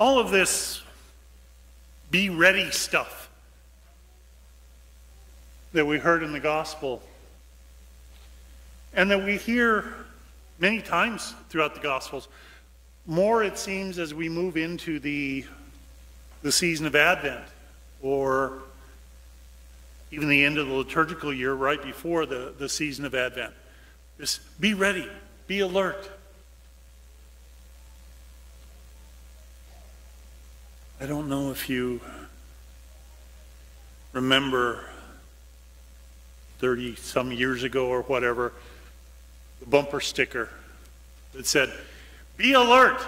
All of this be ready stuff that we heard in the gospel and that we hear many times throughout the gospels. More it seems as we move into the the season of advent or even the end of the liturgical year right before the, the season of advent. Just be ready be alert i don't know if you remember 30 some years ago or whatever, the bumper sticker that said, Be alert!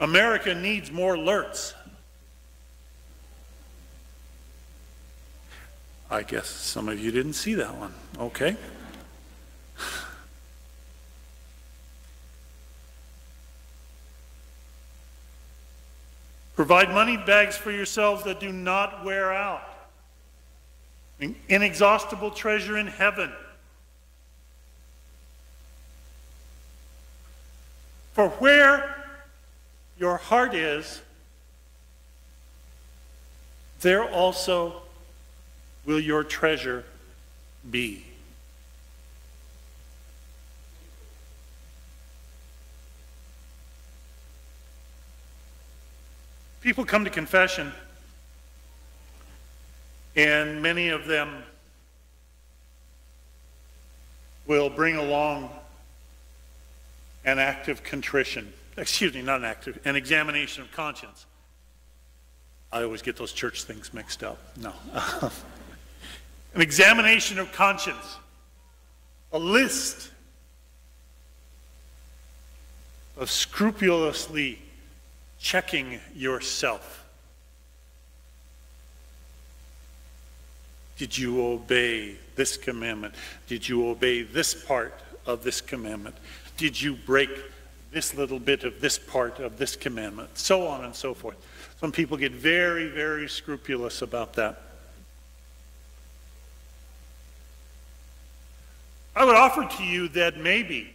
America needs more alerts. I guess some of you didn't see that one. Okay. Provide money bags for yourselves that do not wear out inexhaustible treasure in heaven. For where your heart is, there also will your treasure be. People come to confession and many of them will bring along an act of contrition. Excuse me, not an act of, an examination of conscience. I always get those church things mixed up. No. an examination of conscience. A list of scrupulously checking yourself. Did you obey this commandment? Did you obey this part of this commandment? Did you break this little bit of this part of this commandment? So on and so forth. Some people get very, very scrupulous about that. I would offer to you that maybe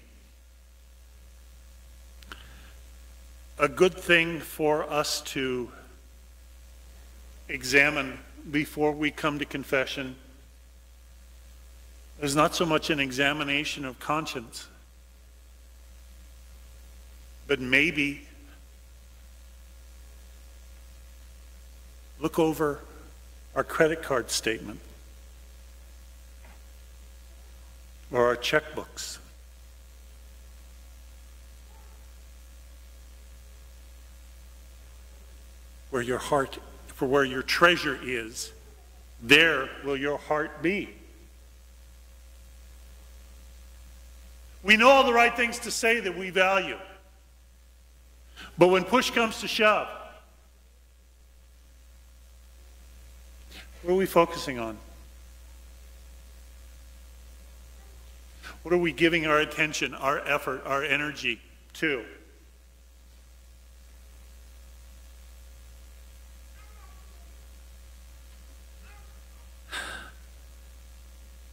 a good thing for us to examine before we come to confession is not so much an examination of conscience, but maybe look over our credit card statement or our checkbooks. Where your heart for where your treasure is, there will your heart be. We know all the right things to say that we value. But when push comes to shove, what are we focusing on? What are we giving our attention, our effort, our energy to?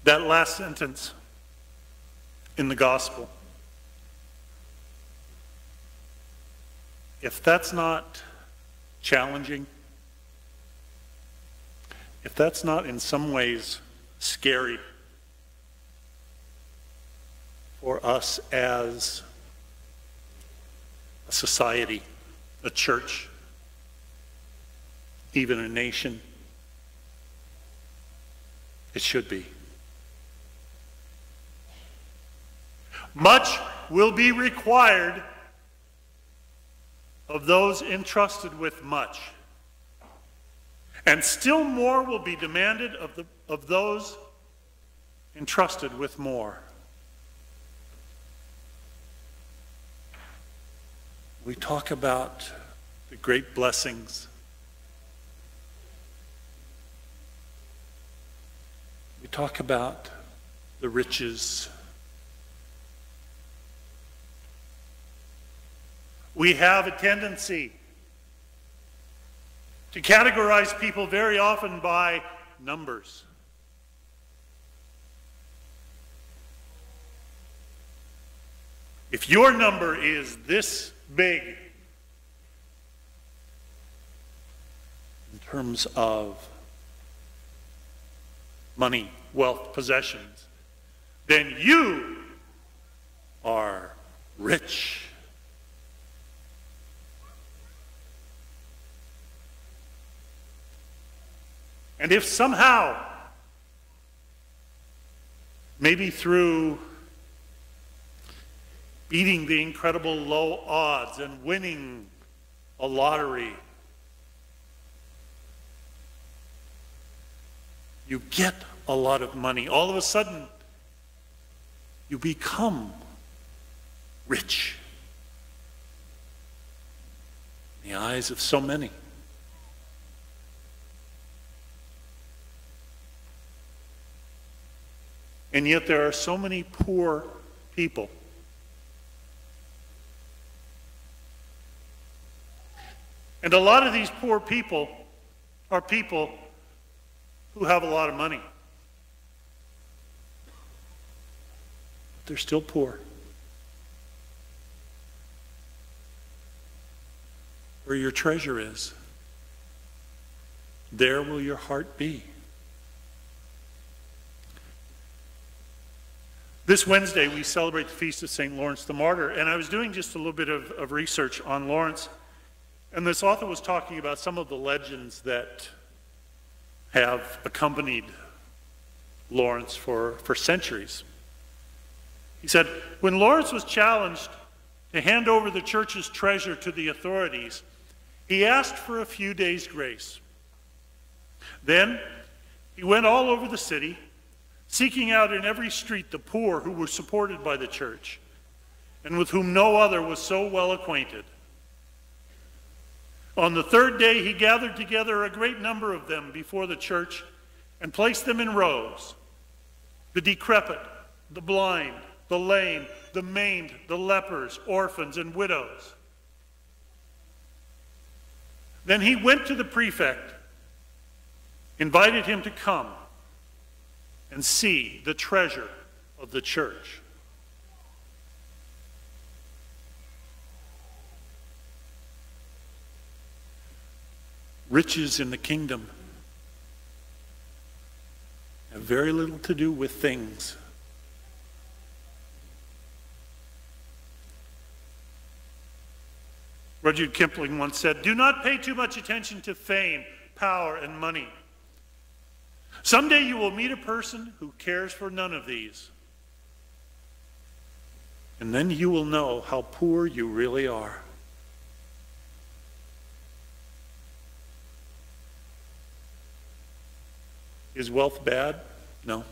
That last sentence in the gospel. If that's not challenging, if that's not in some ways scary for us as a society, a church, even a nation, it should be. Much will be required of those entrusted with much. And still more will be demanded of, the, of those entrusted with more. We talk about the great blessings. We talk about the riches We have a tendency to categorize people very often by numbers. If your number is this big, in terms of money, wealth, possessions, then you are rich. And if somehow, maybe through beating the incredible low odds and winning a lottery, you get a lot of money. All of a sudden, you become rich in the eyes of so many. And yet there are so many poor people. And a lot of these poor people are people who have a lot of money. But they're still poor. Where your treasure is, there will your heart be. This Wednesday, we celebrate the feast of St. Lawrence the Martyr, and I was doing just a little bit of, of research on Lawrence, and this author was talking about some of the legends that have accompanied Lawrence for, for centuries. He said, when Lawrence was challenged to hand over the church's treasure to the authorities, he asked for a few days' grace. Then he went all over the city seeking out in every street the poor who were supported by the church and with whom no other was so well acquainted. On the third day, he gathered together a great number of them before the church and placed them in rows the decrepit, the blind, the lame, the maimed, the lepers, orphans, and widows. Then he went to the prefect, invited him to come and see the treasure of the church. Riches in the kingdom have very little to do with things. Rudyard Kipling once said, Do not pay too much attention to fame, power, and money. Someday you will meet a person who cares for none of these. And then you will know how poor you really are. Is wealth bad? No.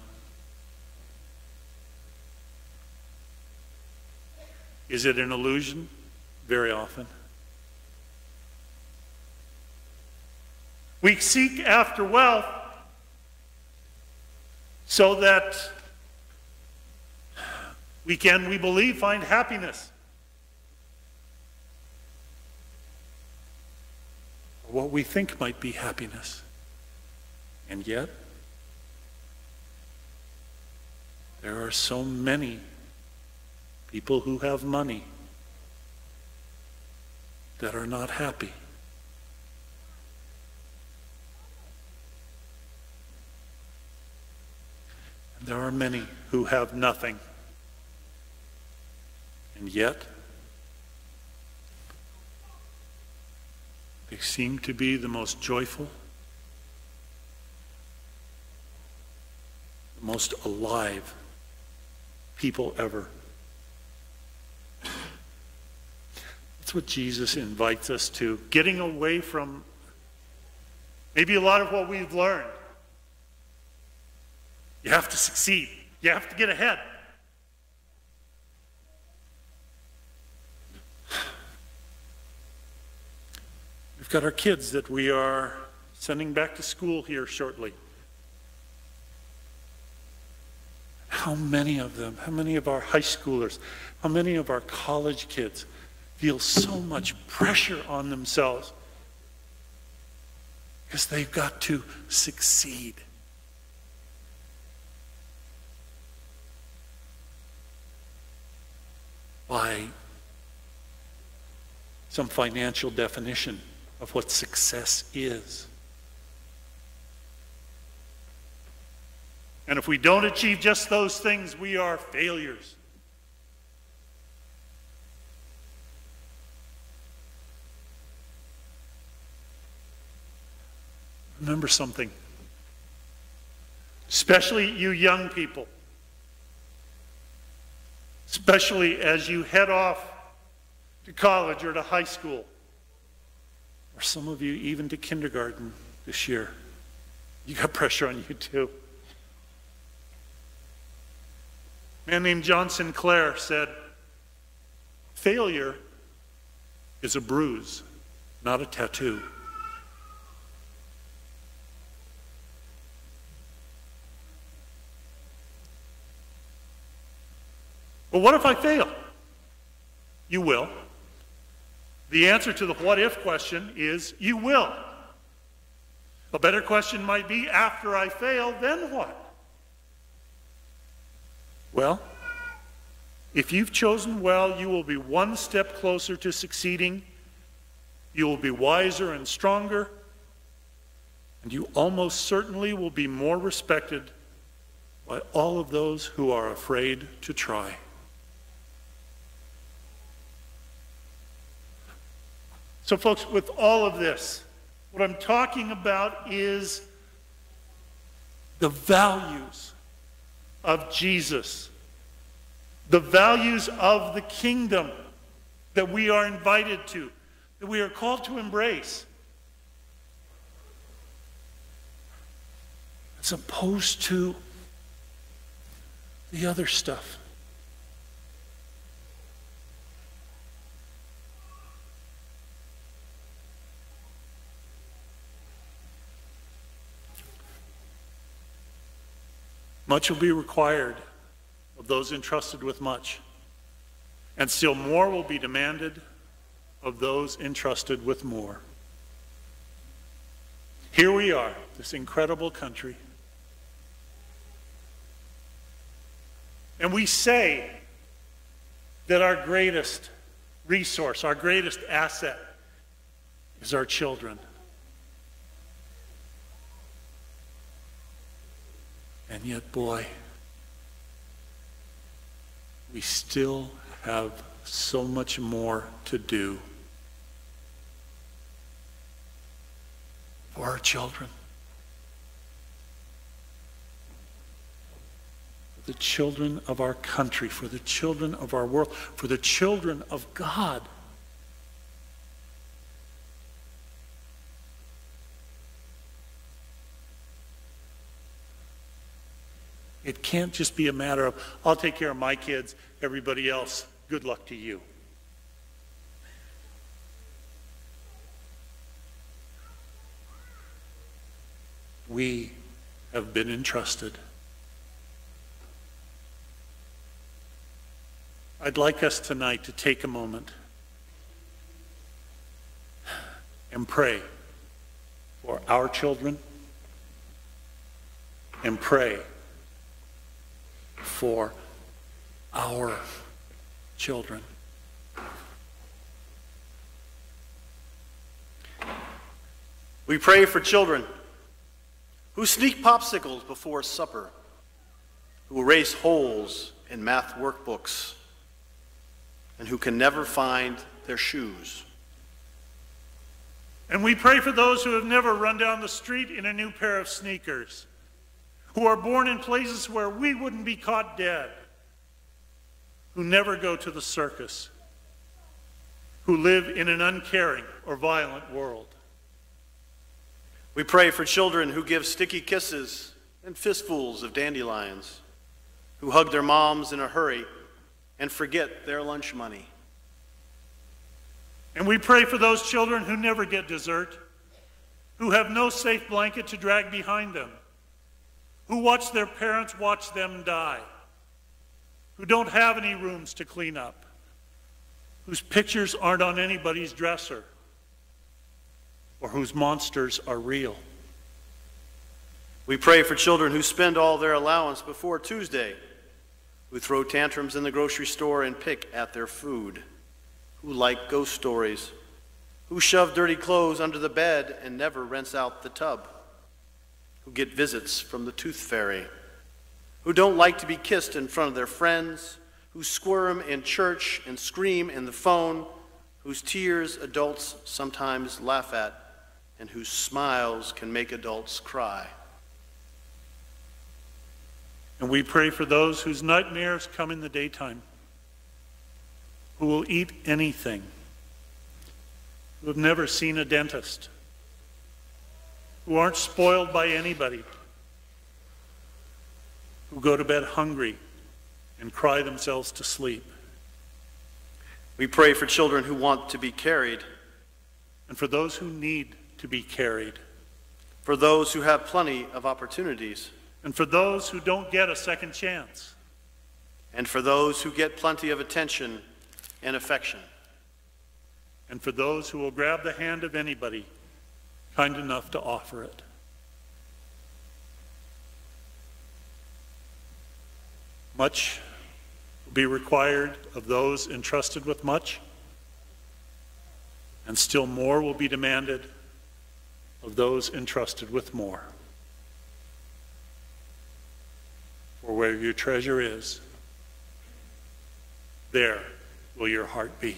Is it an illusion? Very often. We seek after wealth so that we can, we believe, find happiness. What we think might be happiness. And yet, there are so many people who have money that are not happy. There are many who have nothing. And yet, they seem to be the most joyful, the most alive people ever. That's what Jesus invites us to, getting away from maybe a lot of what we've learned. You have to succeed. You have to get ahead. We've got our kids that we are sending back to school here shortly. How many of them, how many of our high schoolers, how many of our college kids feel so much pressure on themselves because they've got to succeed? some financial definition of what success is. And if we don't achieve just those things, we are failures. Remember something, especially you young people, especially as you head off to college or to high school, or some of you even to kindergarten this year. You got pressure on you too. A man named John Sinclair said, Failure is a bruise, not a tattoo. Well, what if I fail? You will. The answer to the what if question is you will. A better question might be after I fail, then what? Well, if you've chosen well, you will be one step closer to succeeding. You will be wiser and stronger. And you almost certainly will be more respected by all of those who are afraid to try. So, folks, with all of this, what I'm talking about is the values of Jesus, the values of the kingdom that we are invited to, that we are called to embrace, as opposed to the other stuff. Much will be required of those entrusted with much, and still more will be demanded of those entrusted with more. Here we are, this incredible country. And we say that our greatest resource, our greatest asset, is our children. And yet, boy, we still have so much more to do for our children. For the children of our country, for the children of our world, for the children of God. It can't just be a matter of, I'll take care of my kids, everybody else, good luck to you. We have been entrusted. I'd like us tonight to take a moment and pray for our children and pray for our children. We pray for children who sneak popsicles before supper, who erase holes in math workbooks, and who can never find their shoes. And we pray for those who have never run down the street in a new pair of sneakers who are born in places where we wouldn't be caught dead, who never go to the circus, who live in an uncaring or violent world. We pray for children who give sticky kisses and fistfuls of dandelions, who hug their moms in a hurry and forget their lunch money. And we pray for those children who never get dessert, who have no safe blanket to drag behind them who watch their parents watch them die, who don't have any rooms to clean up, whose pictures aren't on anybody's dresser, or whose monsters are real. We pray for children who spend all their allowance before Tuesday, who throw tantrums in the grocery store and pick at their food, who like ghost stories, who shove dirty clothes under the bed and never rinse out the tub who get visits from the tooth fairy, who don't like to be kissed in front of their friends, who squirm in church and scream in the phone, whose tears adults sometimes laugh at, and whose smiles can make adults cry. And we pray for those whose nightmares come in the daytime, who will eat anything, who have never seen a dentist, who aren't spoiled by anybody, who go to bed hungry and cry themselves to sleep, We pray for children who want to be carried, and for those who need to be carried, for those who have plenty of opportunities, and for those who don't get a second chance, and for those who get plenty of attention and affection. and for those who will grab the hand of anybody kind enough to offer it. Much will be required of those entrusted with much, and still more will be demanded of those entrusted with more. For where your treasure is, there will your heart be.